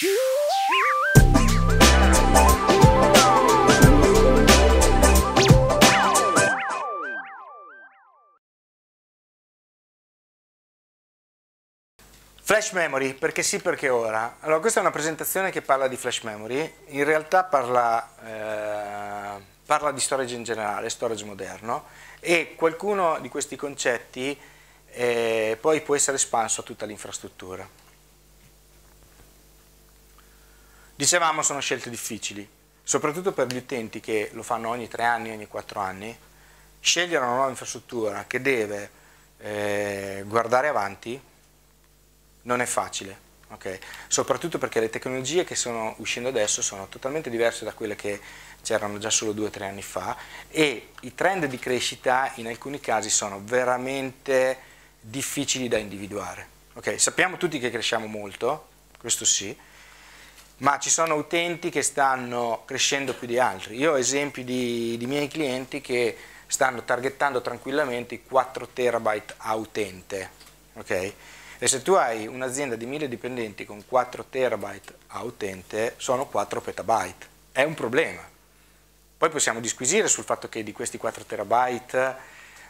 Flash memory, perché sì, perché ora. Allora, questa è una presentazione che parla di flash memory, in realtà parla, eh, parla di storage in generale, storage moderno, e qualcuno di questi concetti eh, poi può essere espanso a tutta l'infrastruttura. Dicevamo sono scelte difficili, soprattutto per gli utenti che lo fanno ogni tre anni, ogni quattro anni, scegliere una nuova infrastruttura che deve eh, guardare avanti non è facile, okay? soprattutto perché le tecnologie che sono uscendo adesso sono totalmente diverse da quelle che c'erano già solo due o tre anni fa e i trend di crescita in alcuni casi sono veramente difficili da individuare. Okay? Sappiamo tutti che cresciamo molto, questo sì, ma ci sono utenti che stanno crescendo più di altri. Io ho esempi di, di miei clienti che stanno targettando tranquillamente i 4 terabyte a utente. Okay? E se tu hai un'azienda di 1000 dipendenti con 4 terabyte a utente, sono 4 petabyte. È un problema. Poi possiamo disquisire sul fatto che di questi 4 terabyte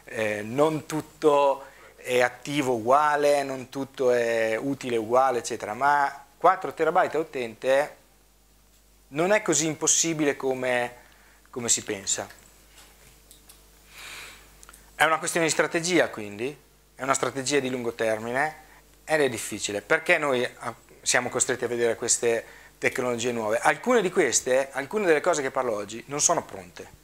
eh, non tutto è attivo uguale, non tutto è utile uguale, eccetera, ma 4 terabyte a utente non è così impossibile come, come si pensa. È una questione di strategia quindi, è una strategia di lungo termine ed è difficile. Perché noi ah, siamo costretti a vedere queste tecnologie nuove? Alcune di queste, alcune delle cose che parlo oggi, non sono pronte.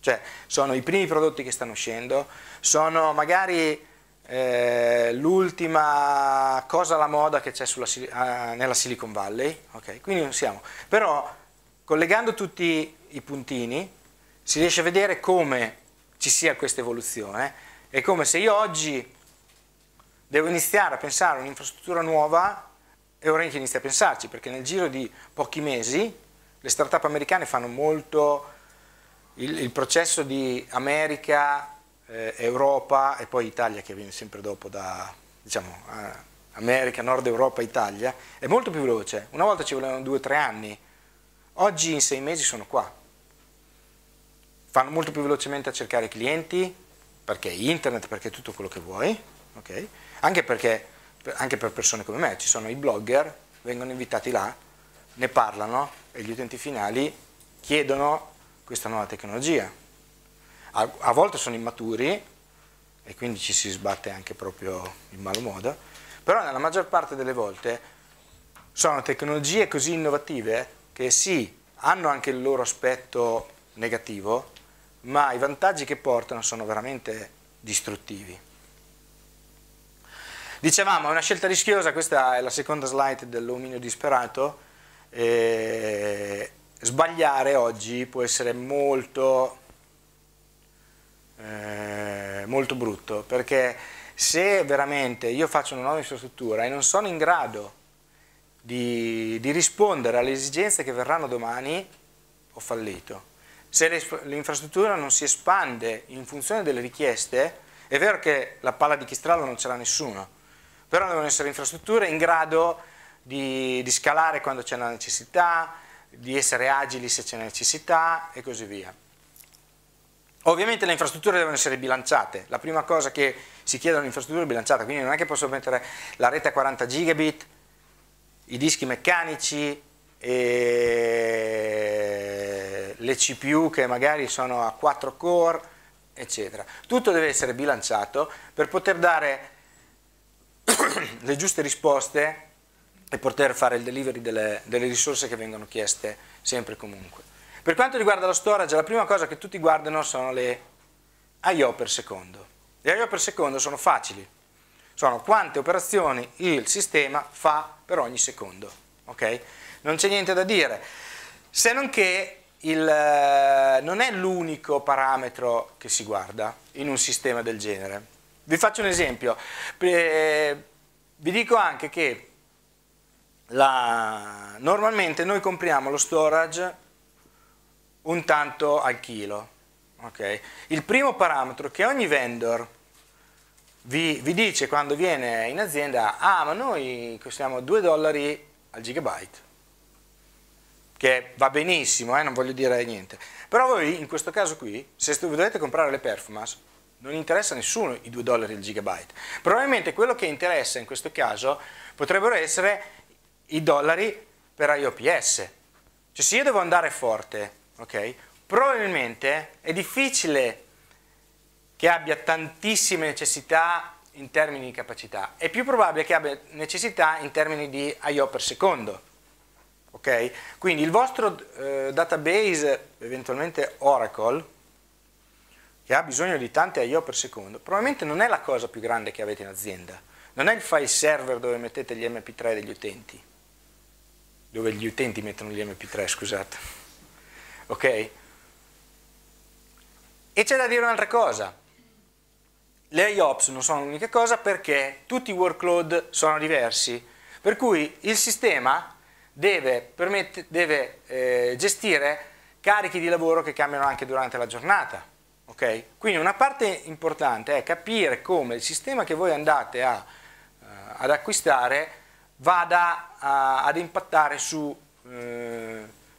Cioè, sono i primi prodotti che stanno uscendo, sono magari eh, l'ultima cosa alla moda che c'è uh, nella Silicon Valley, okay? quindi non siamo. Però, collegando tutti i puntini, si riesce a vedere come ci sia questa evoluzione e come se io oggi devo iniziare a pensare a un'infrastruttura nuova e ora inizio a pensarci, perché nel giro di pochi mesi le start-up americane fanno molto il, il processo di America, eh, Europa e poi Italia che viene sempre dopo da diciamo, America, Nord Europa, Italia, è molto più veloce. Una volta ci volevano due o tre anni, oggi in sei mesi sono qua. Fanno molto più velocemente a cercare clienti, perché internet, perché tutto quello che vuoi, okay? anche, perché, anche per persone come me, ci sono i blogger, vengono invitati là, ne parlano e gli utenti finali chiedono questa nuova tecnologia. A, a volte sono immaturi e quindi ci si sbatte anche proprio in malo modo, però nella maggior parte delle volte sono tecnologie così innovative che sì, hanno anche il loro aspetto negativo, ma i vantaggi che portano sono veramente distruttivi. Dicevamo, è una scelta rischiosa, questa è la seconda slide dell'ominio disperato, e sbagliare oggi può essere molto, eh, molto brutto, perché se veramente io faccio una nuova infrastruttura e non sono in grado di, di rispondere alle esigenze che verranno domani, ho fallito. Se l'infrastruttura non si espande in funzione delle richieste, è vero che la palla di chistrallo non ce l'ha nessuno, però devono essere infrastrutture in grado di, di scalare quando c'è la necessità, di essere agili se c'è necessità e così via. Ovviamente le infrastrutture devono essere bilanciate, la prima cosa che si chiede è un'infrastruttura bilanciata, quindi non è che posso mettere la rete a 40 gigabit, i dischi meccanici le CPU che magari sono a 4 core, eccetera. Tutto deve essere bilanciato per poter dare le giuste risposte e poter fare il delivery delle, delle risorse che vengono chieste sempre e comunque. Per quanto riguarda lo storage, la prima cosa che tutti guardano sono le I.O. per secondo. Le I.O. per secondo sono facili, sono quante operazioni il sistema fa per ogni secondo. Okay? Non c'è niente da dire, se non che il, eh, non è l'unico parametro che si guarda in un sistema del genere. Vi faccio un esempio, eh, vi dico anche che la, normalmente noi compriamo lo storage un tanto al chilo. Okay? Il primo parametro che ogni vendor vi, vi, dice quando viene in azienda, ah ma noi costiamo 2 dollari al gigabyte che va benissimo, eh, non voglio dire niente. Però voi in questo caso qui, se dovete comprare le performance, non interessa a nessuno i 2 dollari al gigabyte. Probabilmente quello che interessa in questo caso potrebbero essere i dollari per IOPS. Cioè se io devo andare forte, ok? Probabilmente è difficile che abbia tantissime necessità in termini di capacità, è più probabile che abbia necessità in termini di I.O. per secondo. Okay? Quindi il vostro eh, database, eventualmente Oracle, che ha bisogno di tante I.O. per secondo, probabilmente non è la cosa più grande che avete in azienda. Non è il file server dove mettete gli MP3 degli utenti, dove gli utenti mettono gli MP3, scusate. Ok? E c'è da dire un'altra cosa. Le IOPS non sono l'unica cosa perché tutti i workload sono diversi, per cui il sistema deve, deve eh, gestire carichi di lavoro che cambiano anche durante la giornata. Okay? Quindi una parte importante è capire come il sistema che voi andate a, uh, ad acquistare vada a, ad impattare su, uh,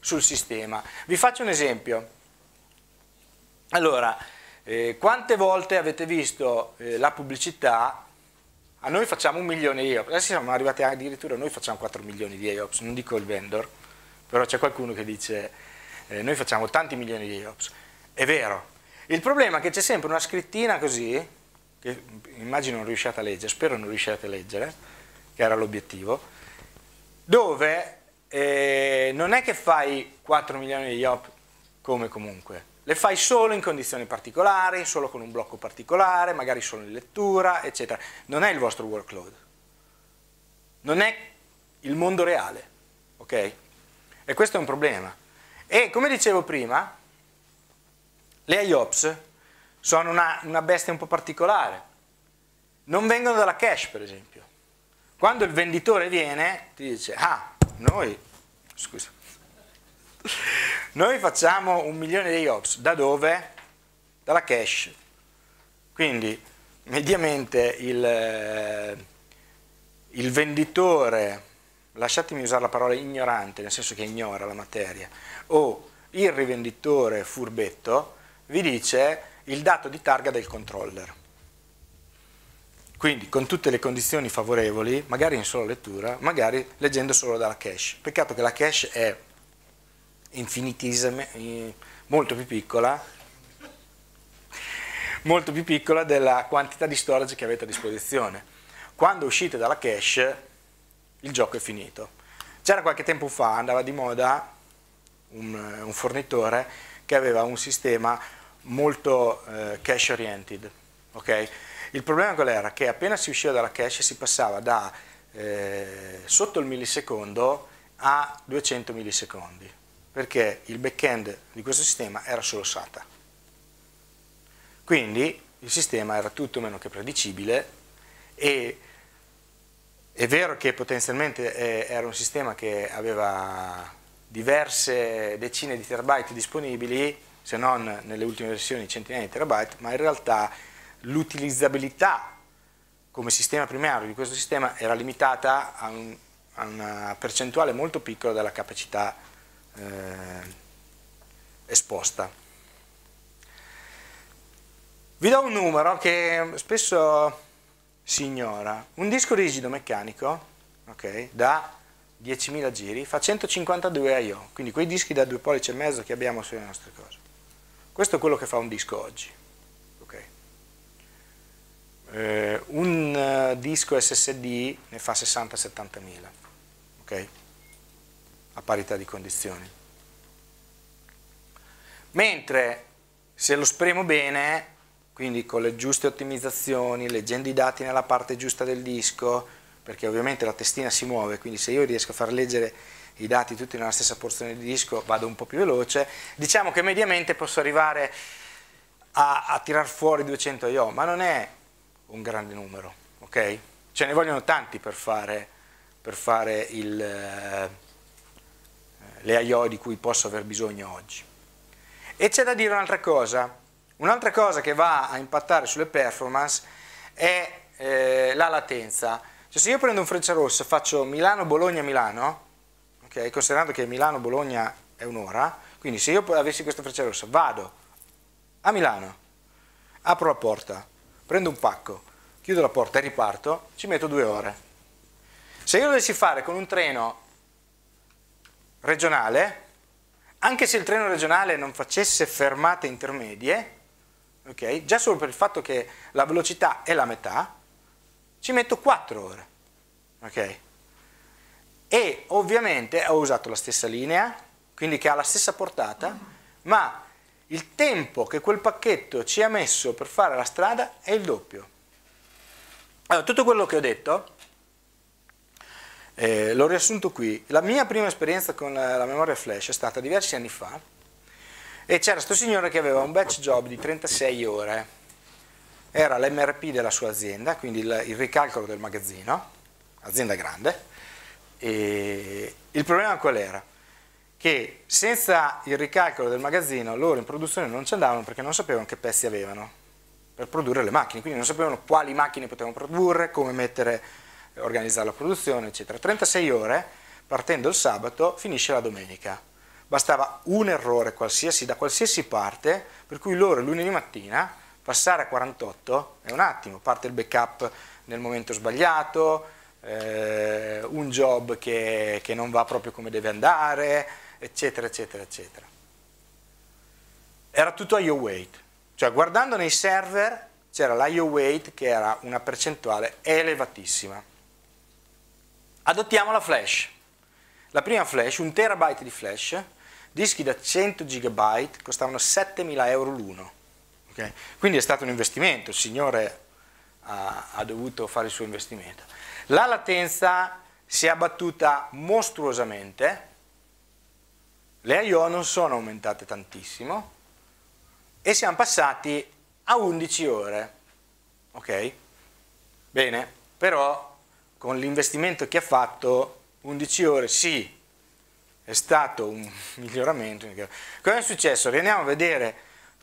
sul sistema. Vi faccio un esempio. Allora, eh, quante volte avete visto eh, la pubblicità a noi facciamo un milione di EOPS, adesso siamo arrivati addirittura, noi facciamo 4 milioni di EOPS, non dico il vendor, però c'è qualcuno che dice eh, noi facciamo tanti milioni di EOPS. È vero. Il problema è che c'è sempre una scrittina così, che immagino non riusciate a leggere, spero non riusciate a leggere, che era l'obiettivo, dove eh, non è che fai 4 milioni di IOP come comunque, le fai solo in condizioni particolari, solo con un blocco particolare, magari solo in lettura, eccetera. Non è il vostro workload. Non è il mondo reale, ok? E questo è un problema. E come dicevo prima, le IOPS sono una, una bestia un po' particolare. Non vengono dalla cache, per esempio. Quando il venditore viene, ti dice, ah, noi, scusa, noi facciamo un milione di ops, da dove? Dalla cash. Quindi mediamente il, eh, il venditore, lasciatemi usare la parola ignorante, nel senso che ignora la materia, o il rivenditore furbetto, vi dice il dato di targa del controller. Quindi con tutte le condizioni favorevoli, magari in sola lettura, magari leggendo solo dalla cache. Peccato che la cache è infinitesima, molto più piccola, molto più piccola della quantità di storage che avete a disposizione. Quando uscite dalla cache il gioco è finito. C'era qualche tempo fa, andava di moda un, un fornitore che aveva un sistema molto eh, cache oriented. Okay? Il problema qual era? Che appena si usciva dalla cache si passava da eh, sotto il millisecondo a 200 millisecondi perché il back-end di questo sistema era solo SATA. Quindi il sistema era tutto meno che predicibile e è vero che potenzialmente eh, era un sistema che aveva diverse decine di terabyte disponibili, se non nelle ultime versioni centinaia di terabyte, ma in realtà l'utilizzabilità come sistema primario di questo sistema era limitata a, un, a una percentuale molto piccola della capacità eh, esposta. Vi do un numero che spesso si ignora. Un disco rigido meccanico okay, da 10.000 giri fa 152 I.O., quindi quei dischi da due pollici e mezzo che abbiamo sulle nostre cose. Questo è quello che fa un disco oggi. Eh, un uh, disco SSD ne fa 60-70 mila. Okay? a parità di condizioni. Mentre se lo spremo bene, quindi con le giuste ottimizzazioni, leggendo i dati nella parte giusta del disco, perché ovviamente la testina si muove, quindi se io riesco a far leggere i dati tutti nella stessa porzione di disco vado un po' più veloce, diciamo che mediamente posso arrivare a, a tirar fuori 200 IO, ma non è un grande numero, ok? Ce ne vogliono tanti per fare, per fare il, eh, le I.O. di cui posso aver bisogno oggi. E c'è da dire un'altra cosa, un'altra cosa che va a impattare sulle performance è eh, la latenza, Cioè se io prendo un freccia rossa, faccio Milano-Bologna-Milano, okay, considerando che Milano-Bologna è un'ora, quindi se io avessi questa freccia rossa, vado a Milano, apro la porta, prendo un pacco, chiudo la porta e riparto, ci metto due ore. Se io lo dovessi fare con un treno regionale, anche se il treno regionale non facesse fermate intermedie, okay, già solo per il fatto che la velocità è la metà, ci metto 4 ore. Okay? E ovviamente ho usato la stessa linea, quindi che ha la stessa portata, ma il tempo che quel pacchetto ci ha messo per fare la strada è il doppio. Allora, tutto quello che ho detto eh, l'ho riassunto qui. La mia prima esperienza con la memoria flash è stata diversi anni fa e c'era questo signore che aveva un batch job di 36 ore. Era l'MRP della sua azienda, quindi il, il ricalcolo del magazzino, azienda grande. E il problema qual era? Che senza il ricalcolo del magazzino loro in produzione non ci andavano perché non sapevano che pezzi avevano per produrre le macchine, quindi non sapevano quali macchine potevano produrre, come mettere organizzare la produzione, eccetera. 36 ore, partendo il sabato, finisce la domenica. Bastava un errore qualsiasi da qualsiasi parte, per cui loro lunedì mattina passare a 48 è un attimo, parte il backup nel momento sbagliato, eh, un job che, che non va proprio come deve andare, eccetera, eccetera, eccetera. Era tutto IO weight, cioè guardando nei server c'era l'IO weight che era una percentuale elevatissima. Adottiamo la flash. La prima flash, un terabyte di flash, dischi da 100 GB costavano 7.000 euro l'uno. Okay? Quindi è stato un investimento, il signore ha, ha dovuto fare il suo investimento. La latenza si è abbattuta mostruosamente, le I.O. non sono aumentate tantissimo e siamo passati a 11 ore. Ok? Bene, però con l'investimento che ha fatto, 11 ore sì, è stato un miglioramento. Cosa è successo? Andiamo a vedere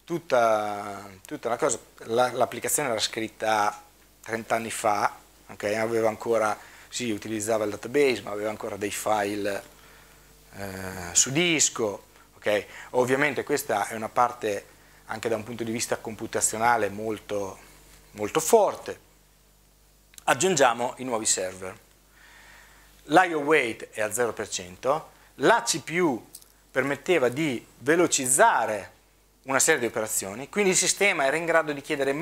tutta, tutta la cosa, l'applicazione era scritta 30 anni fa, okay? aveva ancora, sì, utilizzava il database, ma aveva ancora dei file su disco, okay? ovviamente questa è una parte anche da un punto di vista computazionale molto, molto forte, aggiungiamo i nuovi server. L'IO weight è al 0%, la CPU permetteva di velocizzare una serie di operazioni, quindi il sistema era in grado di chiedere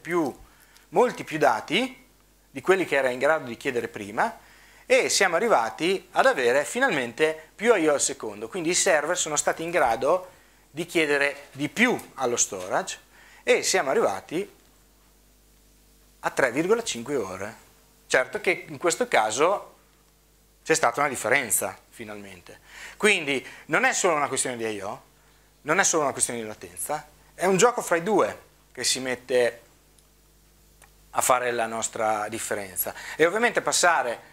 più, molti più dati di quelli che era in grado di chiedere prima e siamo arrivati ad avere finalmente più I.O. al secondo, quindi i server sono stati in grado di chiedere di più allo storage e siamo arrivati a 3,5 ore. Certo che in questo caso c'è stata una differenza finalmente. Quindi non è solo una questione di I.O., non è solo una questione di latenza, è un gioco fra i due che si mette a fare la nostra differenza. E ovviamente passare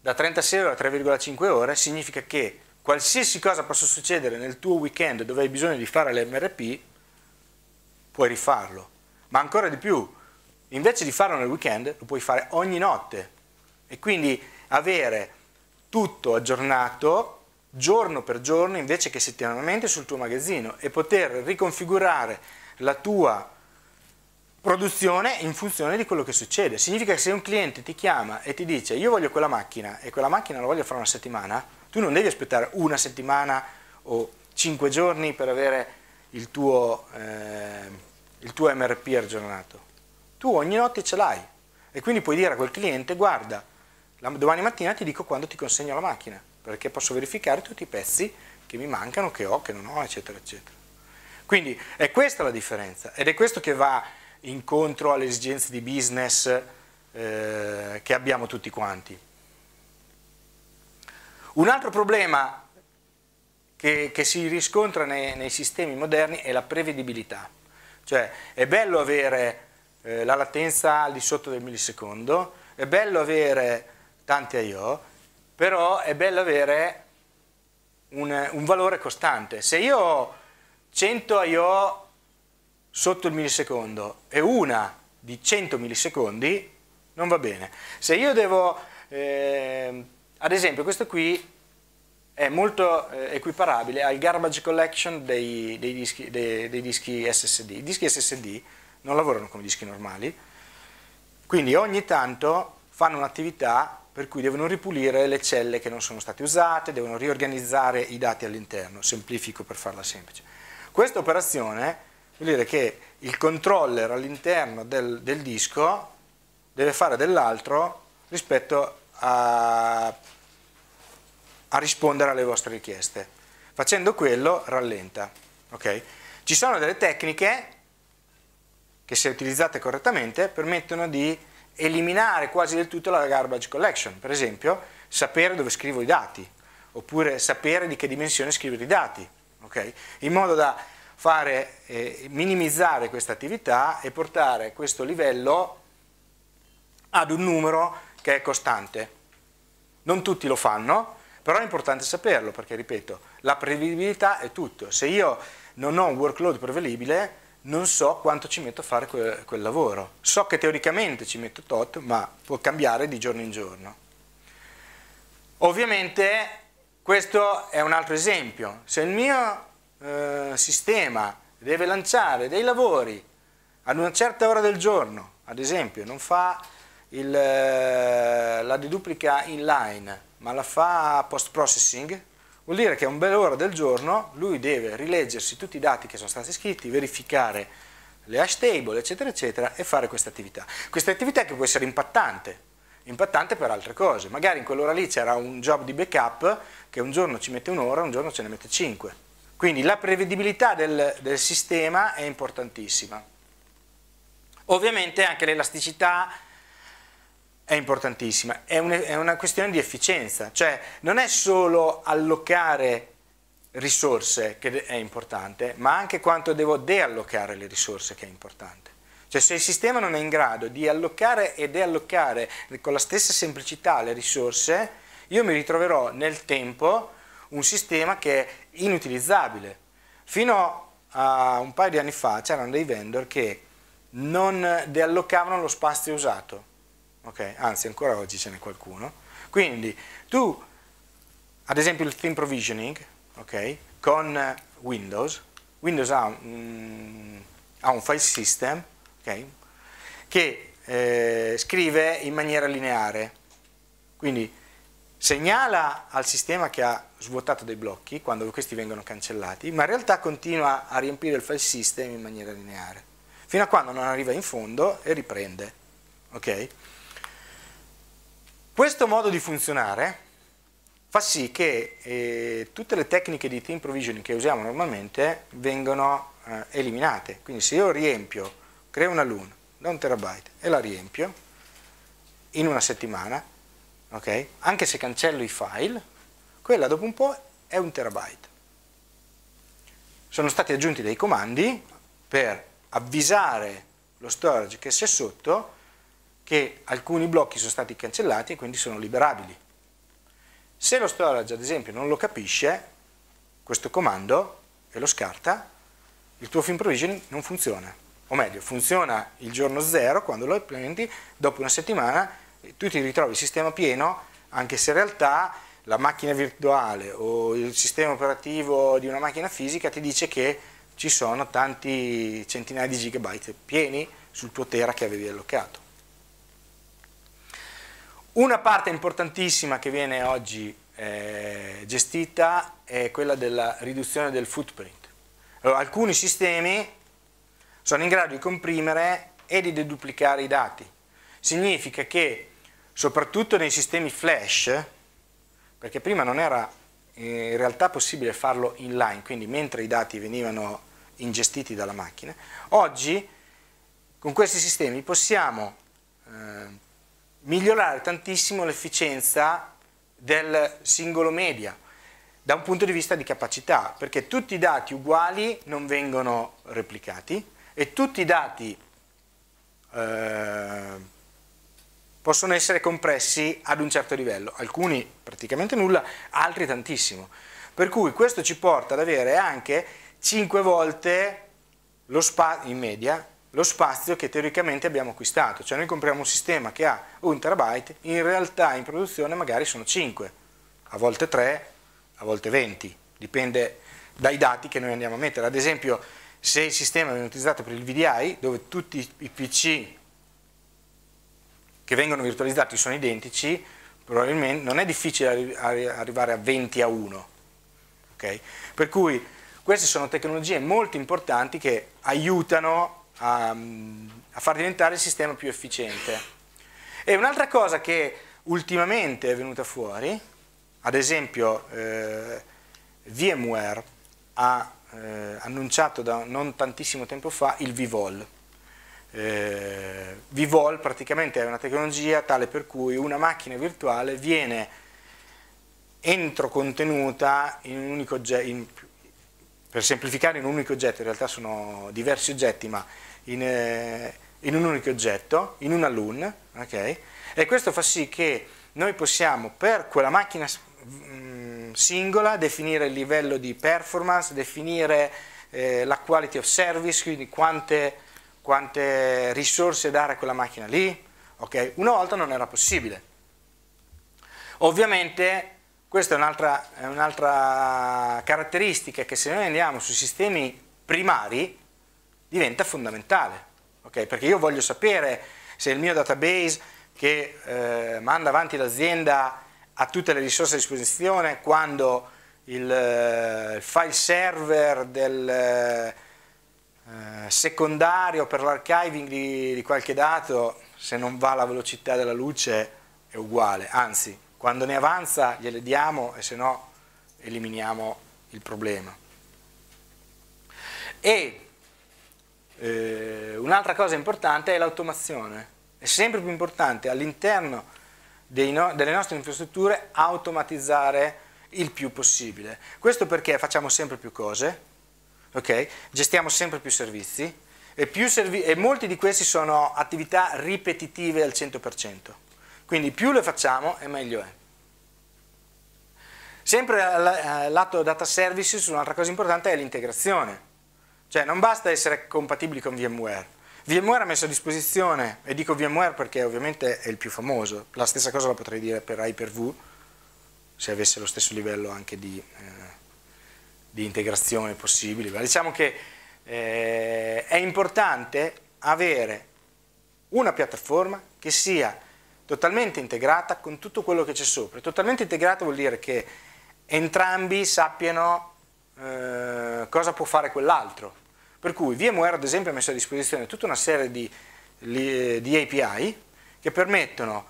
da 36 ore a 3,5 ore significa che qualsiasi cosa possa succedere nel tuo weekend dove hai bisogno di fare l'MRP, puoi rifarlo. Ma ancora di più, invece di farlo nel weekend lo puoi fare ogni notte e quindi avere tutto aggiornato giorno per giorno invece che settimanalmente sul tuo magazzino e poter riconfigurare la tua produzione in funzione di quello che succede. Significa che se un cliente ti chiama e ti dice io voglio quella macchina e quella macchina la voglio fra una settimana, tu non devi aspettare una settimana o cinque giorni per avere il tuo, eh, il tuo MRP aggiornato tu ogni notte ce l'hai e quindi puoi dire a quel cliente guarda, domani mattina ti dico quando ti consegno la macchina, perché posso verificare tutti i pezzi che mi mancano, che ho, che non ho, eccetera, eccetera. Quindi è questa la differenza ed è questo che va incontro alle esigenze di business eh, che abbiamo tutti quanti. Un altro problema che, che si riscontra nei, nei sistemi moderni è la prevedibilità. Cioè è bello avere eh, la latenza al di sotto del millisecondo, è bello avere tanti I.O., però è bello avere un, un, valore costante. Se io ho 100 I.O. sotto il millisecondo e una di 100 millisecondi, non va bene. Se io devo, eh, ad esempio questo qui è molto eh, equiparabile al garbage collection dei, dei, dischi, dei, dei dischi SSD. I dischi SSD non lavorano come dischi normali, quindi ogni tanto fanno un'attività per cui devono ripulire le celle che non sono state usate, devono riorganizzare i dati all'interno, semplifico per farla semplice. Questa operazione vuol dire che il controller all'interno del, del disco deve fare dell'altro rispetto a, a, rispondere alle vostre richieste. Facendo quello rallenta. Okay? Ci sono delle tecniche che se utilizzate correttamente permettono di eliminare quasi del tutto la garbage collection, per esempio sapere dove scrivo i dati, oppure sapere di che dimensione scrivere i dati, okay? in modo da fare, eh, minimizzare questa attività e portare questo livello ad un numero che è costante. Non tutti lo fanno, però è importante saperlo perché, ripeto, la prevedibilità è tutto. Se io non ho un workload prevedibile, non so quanto ci metto a fare quel, quel lavoro. So che teoricamente ci metto tot, ma può cambiare di giorno in giorno. Ovviamente questo è un altro esempio. Se il mio eh, sistema deve lanciare dei lavori ad una certa ora del giorno, ad esempio, non fa il, eh, la deduplica inline, ma la fa post processing, Vuol dire che a un bel ora del giorno lui deve rileggersi tutti i dati che sono stati scritti, verificare le hash table, eccetera, eccetera, e fare questa attività. Questa attività che può essere impattante, impattante per altre cose. Magari in quell'ora lì c'era un job di backup che un giorno ci mette un'ora, un giorno ce ne mette cinque. Quindi la prevedibilità del, del sistema è importantissima. Ovviamente anche l'elasticità è importantissima, è, un, è una questione di efficienza, cioè non è solo allocare risorse che è importante, ma anche quanto devo deallocare le risorse che è importante. Cioè se il sistema non è in grado di allocare e deallocare con la stessa semplicità le risorse, io mi ritroverò nel tempo un sistema che è inutilizzabile. Fino a un paio di anni fa c'erano dei vendor che non deallocavano lo spazio usato okay? anzi ancora oggi ce n'è qualcuno. Quindi tu, ad esempio il theme provisioning, okay? con Windows, Windows ha un, ha un file system okay? che eh, scrive in maniera lineare, quindi segnala al sistema che ha svuotato dei blocchi quando questi vengono cancellati, ma in realtà continua a riempire il file system in maniera lineare, fino a quando non arriva in fondo e riprende. Okay? Questo modo di funzionare fa sì che eh, tutte le tecniche di team provisioning che usiamo normalmente vengono eh, eliminate. Quindi se io riempio, creo una LUN da un terabyte e la riempio in una settimana, okay, anche se cancello i file, quella dopo un po' è un terabyte. Sono stati aggiunti dei comandi per avvisare lo storage che c'è sotto che alcuni blocchi sono stati cancellati e quindi sono liberabili. Se lo storage ad esempio non lo capisce, questo comando e lo scarta, il tuo film provisioning non funziona. O meglio, funziona il giorno zero quando lo implementi, dopo una settimana tu ti ritrovi il sistema pieno, anche se in realtà la macchina virtuale o il sistema operativo di una macchina fisica ti dice che ci sono tanti centinaia di gigabyte pieni sul tuo tera che avevi allocato. Una parte importantissima che viene oggi eh, gestita è quella della riduzione del footprint. Allora, alcuni sistemi sono in grado di comprimere e di deduplicare i dati. Significa che soprattutto nei sistemi flash, perché prima non era in realtà possibile farlo inline, quindi mentre i dati venivano ingestiti dalla macchina, oggi con questi sistemi possiamo eh, migliorare tantissimo l'efficienza del singolo media da un punto di vista di capacità, perché tutti i dati uguali non vengono replicati e tutti i dati eh, possono essere compressi ad un certo livello, alcuni praticamente nulla, altri tantissimo. Per cui questo ci porta ad avere anche 5 volte in media lo spazio che teoricamente abbiamo acquistato, cioè noi compriamo un sistema che ha un terabyte, in realtà in produzione magari sono 5, a volte 3, a volte 20, dipende dai dati che noi andiamo a mettere. Ad esempio, se il sistema viene utilizzato per il VDI, dove tutti i PC che vengono virtualizzati sono identici, probabilmente non è difficile arrivare a 20 a 1. Okay? Per cui queste sono tecnologie molto importanti che aiutano a, a far diventare il sistema più efficiente. E un'altra cosa che ultimamente è venuta fuori, ad esempio eh, VMware ha eh, annunciato da non tantissimo tempo fa il VVOL. Eh, VVOL praticamente è una tecnologia tale per cui una macchina virtuale viene entro contenuta in un unico oggetto, per semplificare in un unico oggetto, in realtà sono diversi oggetti, ma in, eh, in un unico oggetto, in una LUN, okay? e questo fa sì che noi possiamo per quella macchina mm, singola definire il livello di performance, definire eh, la quality of service, quindi quante, quante risorse dare a quella macchina lì, okay? una volta non era possibile. Ovviamente questa è un'altra, un caratteristica che se noi andiamo sui sistemi primari diventa fondamentale, okay? perché io voglio sapere se il mio database che eh, manda avanti l'azienda ha tutte le risorse a disposizione quando il, eh, il file server del eh, secondario per l'archiving di, di qualche dato se non va alla velocità della luce è uguale, anzi quando ne avanza gliele diamo e se no eliminiamo il problema. E eh, un'altra cosa importante è l'automazione. È sempre più importante all'interno no, delle nostre infrastrutture automatizzare il più possibile. Questo perché facciamo sempre più cose, okay? gestiamo sempre più servizi e, più servi e molti di questi sono attività ripetitive al 100%. Quindi più le facciamo e meglio è. Sempre al lato data services un'altra cosa importante è l'integrazione. Cioè non basta essere compatibili con VMware. VMware ha messo a disposizione, e dico VMware perché ovviamente è il più famoso, la stessa cosa la potrei dire per Hyper-V, se avesse lo stesso livello anche di, eh, di integrazione possibile. Ma diciamo che eh, è importante avere una piattaforma che sia totalmente integrata con tutto quello che c'è sopra. Totalmente integrata vuol dire che entrambi sappiano eh, cosa può fare quell'altro. Per cui VMware ad esempio ha messo a disposizione tutta una serie di, di API che permettono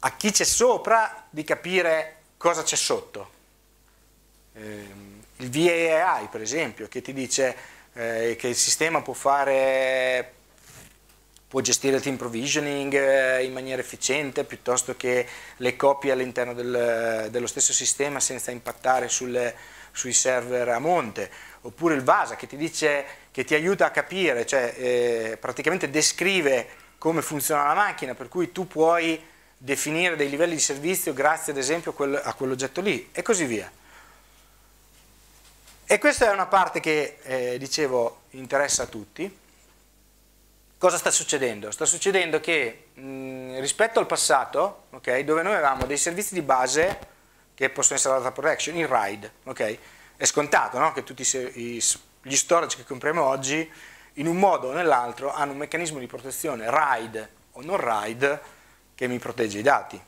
a chi c'è sopra di capire cosa c'è sotto. Eh, il VAI per esempio che ti dice eh, che il sistema può fare può gestire il team provisioning eh, in maniera efficiente piuttosto che le copie all'interno del, dello stesso sistema senza impattare sulle, sui server a monte, oppure il VASA che ti, dice, che ti aiuta a capire, cioè eh, praticamente descrive come funziona la macchina, per cui tu puoi definire dei livelli di servizio grazie ad esempio a quell'oggetto lì e così via. E questa è una parte che, eh, dicevo, interessa a tutti, Cosa sta succedendo? Sta succedendo che mh, rispetto al passato, okay, dove noi avevamo dei servizi di base che possono essere la data protection, in RAID, okay, è scontato no? che tutti gli storage che compriamo oggi in un modo o nell'altro hanno un meccanismo di protezione RAID o non RAID che mi protegge i dati.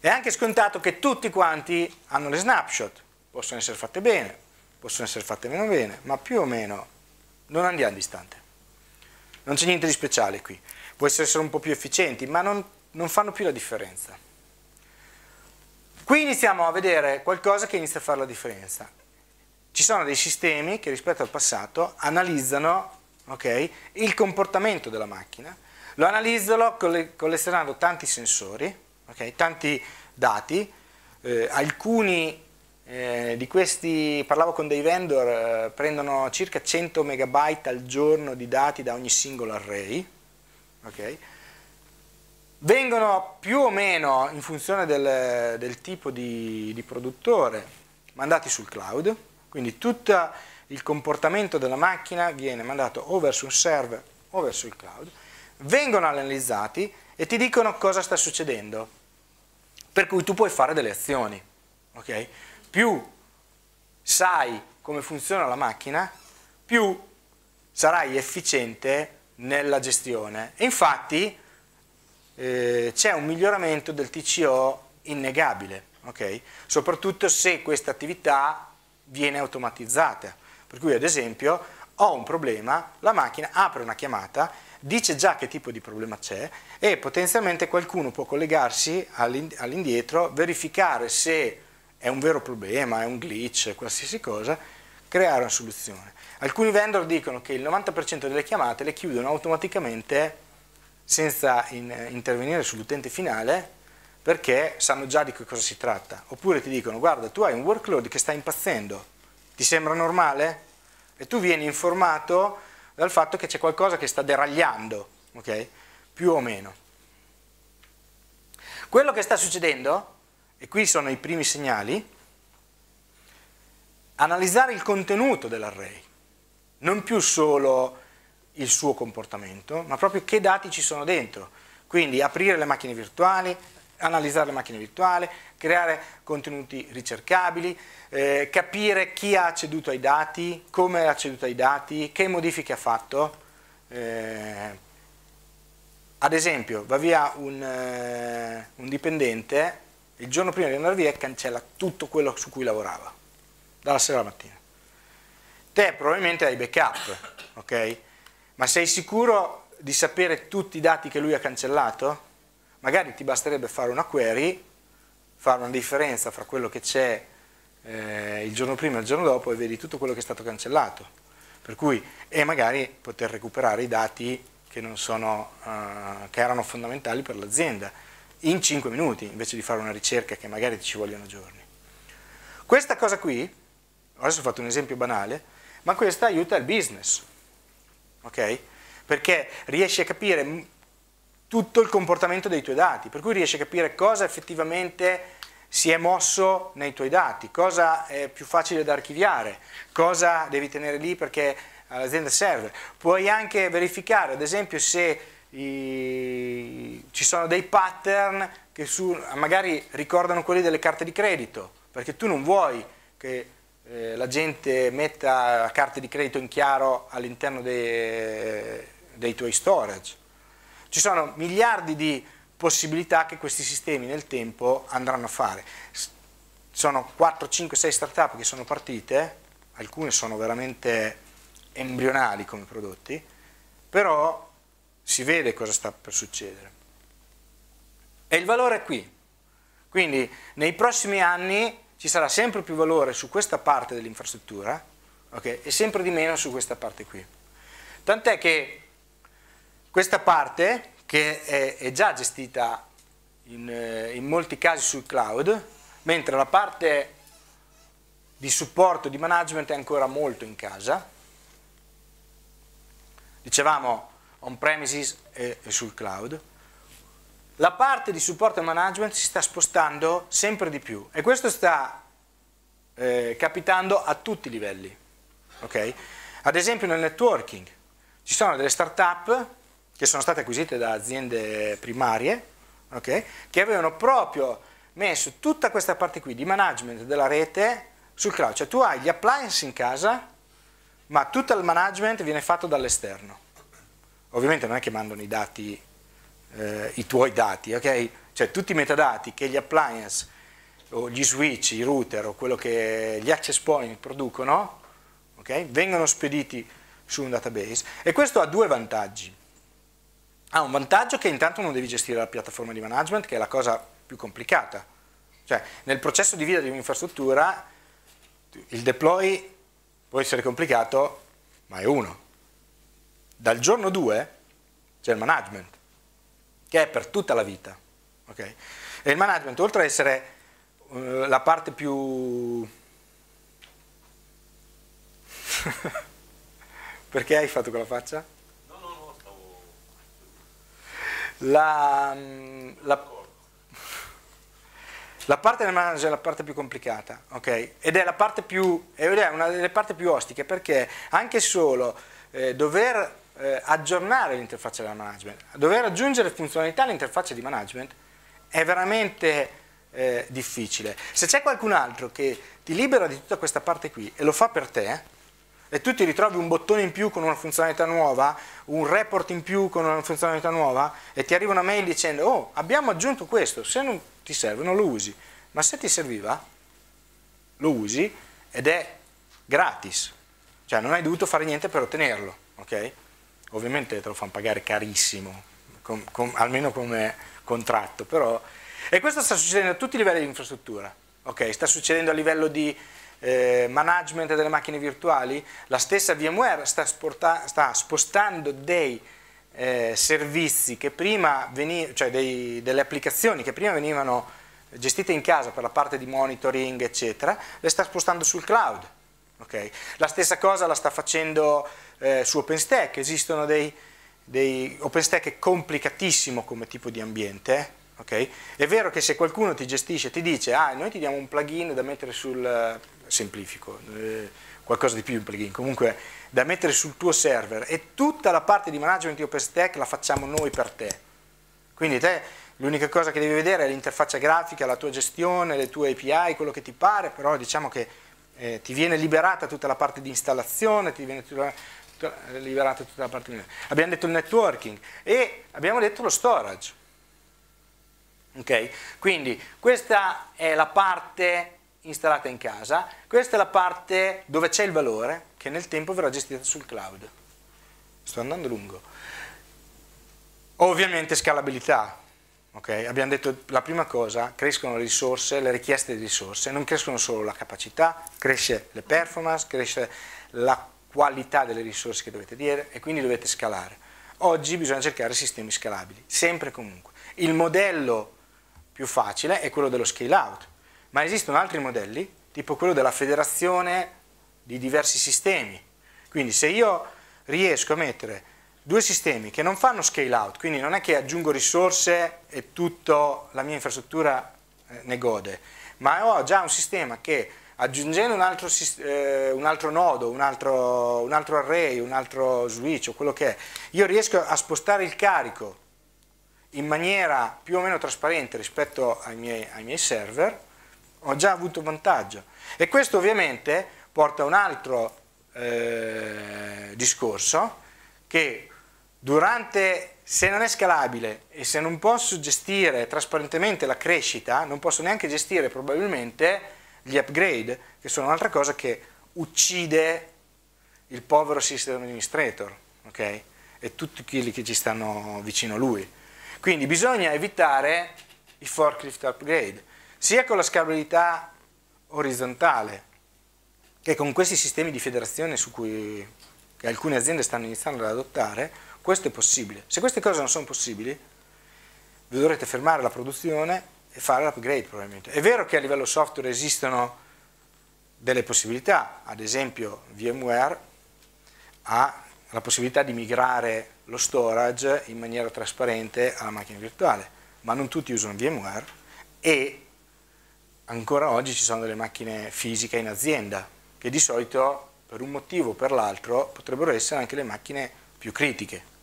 È anche scontato che tutti quanti hanno le snapshot, possono essere fatte bene, possono essere fatte meno bene, ma più o meno non andiamo distante. Non c'è niente di speciale qui. Può essere un po' più efficienti, ma non, non fanno più la differenza. Qui iniziamo a vedere qualcosa che inizia a fare la differenza. Ci sono dei sistemi che rispetto al passato analizzano okay, il comportamento della macchina, lo analizzano collezionando tanti sensori, okay, tanti dati, eh, alcuni eh, di questi, parlavo con dei vendor, eh, prendono circa 100 megabyte al giorno di dati da ogni singolo array, okay? vengono più o meno in funzione del, del tipo di, di, produttore mandati sul cloud, Quindi tutto il comportamento della macchina viene mandato o verso un server o verso il cloud, vengono analizzati e ti dicono cosa sta succedendo. Per cui tu puoi fare delle azioni. Okay? Più sai come funziona la macchina, più sarai efficiente nella gestione. E infatti eh, c'è un miglioramento del TCO innegabile, okay? soprattutto se questa attività viene automatizzata. Per cui ad esempio ho un problema, la macchina apre una chiamata, dice già che tipo di problema c'è e potenzialmente qualcuno può collegarsi all'indietro, verificare se è un vero problema, è un glitch, qualsiasi cosa, creare una soluzione. Alcuni vendor dicono che il 90% delle chiamate le chiudono automaticamente senza in, intervenire sull'utente finale perché sanno già di che cosa si tratta. Oppure ti dicono, guarda, tu hai un workload che sta impazzendo, ti sembra normale? E tu vieni informato dal fatto che c'è qualcosa che sta deragliando, ok? Più o meno. Quello che sta succedendo, e qui sono i primi segnali, analizzare il contenuto dell'array, non più solo il suo comportamento, ma proprio che dati ci sono dentro. Quindi aprire le macchine virtuali, analizzare le macchine virtuali, creare contenuti ricercabili, eh, capire chi ha acceduto ai dati, come ha acceduto ai dati, che modifiche ha fatto. Eh, ad esempio, va via un, eh, un dipendente, il giorno prima di andare via cancella tutto quello su cui lavorava, dalla sera alla mattina. Te probabilmente hai backup, ok? Ma sei sicuro di sapere tutti i dati che lui ha cancellato? Magari ti basterebbe fare una query, fare una differenza fra quello che c'è eh, il giorno prima e il giorno dopo e vedi tutto quello che è stato cancellato. Cui, e magari poter recuperare i dati che, sono, uh, che erano fondamentali per l'azienda in 5 minuti, invece di fare una ricerca che magari ci vogliono giorni. Questa cosa qui, adesso ho fatto un esempio banale, ma questa aiuta il business ok? Perché riesci a capire tutto il comportamento dei tuoi dati, per cui riesci a capire cosa effettivamente si è mosso nei tuoi dati, cosa è più facile da archiviare, cosa devi tenere lì perché all'azienda serve. Puoi anche verificare, ad esempio, se i... ci sono dei pattern che su... magari ricordano quelli delle carte di credito, perché tu non vuoi che eh, la gente metta carte di credito in chiaro all'interno dei, dei tuoi storage. Ci sono miliardi di possibilità che questi sistemi nel tempo andranno a fare. Sono 4, 5, 6 startup che sono partite, alcune sono veramente embrionali come prodotti, però si vede cosa sta per succedere. E il valore è qui. Quindi nei prossimi anni ci sarà sempre più valore su questa parte dell'infrastruttura okay, e sempre di meno su questa parte qui. Tant'è che questa parte, che è, è già gestita in, eh, in molti casi sul cloud, mentre la parte di supporto, di management è ancora molto in casa, dicevamo on-premises e, e sul cloud, la parte di supporto e management si sta spostando sempre di più e questo sta eh, capitando a tutti i livelli. Okay? Ad esempio nel networking ci sono delle start-up che sono state acquisite da aziende primarie okay? che avevano proprio messo tutta questa parte qui di management della rete sul cloud, cioè tu hai gli appliance in casa ma tutto il management viene fatto dall'esterno. Ovviamente non è che mandano i dati eh, i tuoi dati, ok? Cioè tutti i metadati che gli appliance o gli switch, i router o quello che gli access point producono, okay? vengono spediti su un database e questo ha due vantaggi. Ha un vantaggio che intanto non devi gestire la piattaforma di management, che è la cosa più complicata. Cioè, nel processo di vita di un'infrastruttura il deploy può essere complicato, ma è uno. Dal giorno 2 c'è il management che è per tutta la vita. Okay? E il management, oltre ad essere uh, la parte più... Perché hai fatto quella faccia? No, no, no, stavo... La, mm, la, La parte del manager è la parte più complicata, ok? Ed è, la parte più, è una delle parti più ostiche perché anche solo eh, dover eh, aggiornare l'interfaccia della management, dover aggiungere funzionalità all'interfaccia di management è veramente eh, difficile. Se c'è qualcun altro che ti libera di tutta questa parte qui e lo fa per te, e tu ti ritrovi un bottone in più con una funzionalità nuova, un report in più con una funzionalità nuova e ti arriva una mail dicendo oh abbiamo aggiunto questo, se non ti serve non lo usi, ma se ti serviva lo usi ed è gratis, cioè non hai dovuto fare niente per ottenerlo, ok? Ovviamente te lo fanno pagare carissimo, com, com, almeno come contratto, però... E questo sta succedendo a tutti i livelli di infrastruttura, ok? Sta succedendo a livello di eh, management delle macchine virtuali, la stessa VMware sta, sporta, sta spostando dei eh, servizi che prima venivano, cioè dei, delle applicazioni che prima venivano gestite in casa per la parte di monitoring, eccetera, le sta spostando sul cloud. Okay? La stessa cosa la sta facendo eh, su OpenStack, esistono dei, dei OpenStack è complicatissimo come tipo di ambiente, Okay? È vero che se qualcuno ti gestisce, ti dice, ah, noi ti diamo un plugin da mettere sul, semplifico, eh, qualcosa di più un plugin, comunque da mettere sul tuo server e tutta la parte di management di OpenStack la facciamo noi per te. Quindi te l'unica cosa che devi vedere è l'interfaccia grafica, la tua gestione, le tue API, quello che ti pare, però diciamo che eh, ti viene liberata tutta la parte di installazione, ti viene tutta, liberata tutta la parte di... Abbiamo detto il networking e abbiamo detto lo storage. Ok? Quindi questa è la parte installata in casa, questa è la parte dove c'è il valore che nel tempo verrà gestita sul cloud. Sto andando lungo. Ovviamente scalabilità, okay? abbiamo detto la prima cosa, crescono le risorse, le richieste di risorse, non crescono solo la capacità, cresce le performance, cresce la qualità delle risorse che dovete dire e quindi dovete scalare. Oggi bisogna cercare sistemi scalabili, sempre e comunque. Il modello più facile è quello dello scale out, ma esistono altri modelli, tipo quello della federazione di diversi sistemi. Quindi se io riesco a mettere due sistemi che non fanno scale out, quindi non è che aggiungo risorse e tutta la mia infrastruttura eh, ne gode, ma ho già un sistema che aggiungendo un altro, eh, un altro nodo, un altro, un altro, array, un altro switch o quello che è, io riesco a spostare il carico in maniera più o meno trasparente rispetto ai miei, ai miei server ho già avuto vantaggio. E questo ovviamente porta a un altro eh, discorso che durante, se non è scalabile e se non posso gestire trasparentemente la crescita, non posso neanche gestire probabilmente gli upgrade, che sono un'altra cosa che uccide il povero system administrator, ok? E tutti quelli che ci stanno vicino a lui. Quindi bisogna evitare i forklift upgrade sia con la scalabilità orizzontale che con questi sistemi di federazione su cui alcune aziende stanno iniziando ad adottare, questo è possibile. Se queste cose non sono possibili, vi dovrete fermare la produzione e fare l'upgrade probabilmente. È vero che a livello software esistono delle possibilità, ad esempio VMware ha la possibilità di migrare lo storage in maniera trasparente alla macchina virtuale, ma non tutti usano VMware e ancora oggi ci sono delle macchine fisiche in azienda che di solito per un motivo o per l'altro potrebbero essere anche le macchine più critiche.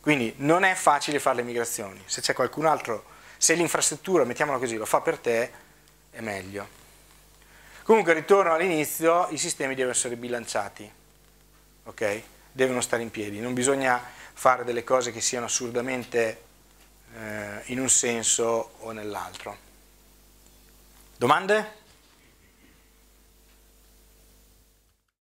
Quindi non è facile fare le migrazioni, se c'è qualcun altro, se l'infrastruttura, mettiamola così, lo fa per te, è meglio. Comunque ritorno all'inizio, i sistemi devono essere bilanciati, ok? Devono stare in piedi, non bisogna fare delle cose che siano assurdamente eh, in un senso o nell'altro. Domande?